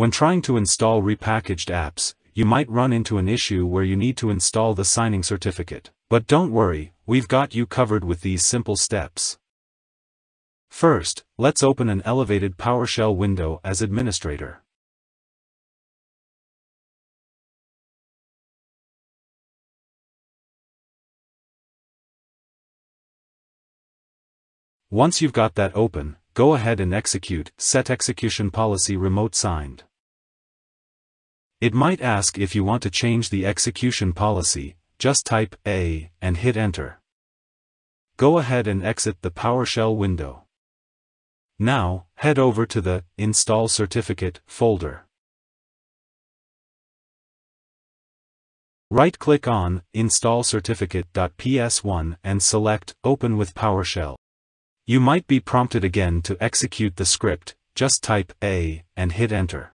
When trying to install repackaged apps, you might run into an issue where you need to install the signing certificate. But don't worry, we've got you covered with these simple steps. First, let's open an elevated PowerShell window as administrator. Once you've got that open, go ahead and execute set execution policy remote signed. It might ask if you want to change the execution policy, just type A and hit enter. Go ahead and exit the PowerShell window. Now, head over to the Install Certificate folder. Right-click on Install Certificate.ps1 and select Open with PowerShell. You might be prompted again to execute the script, just type A and hit enter.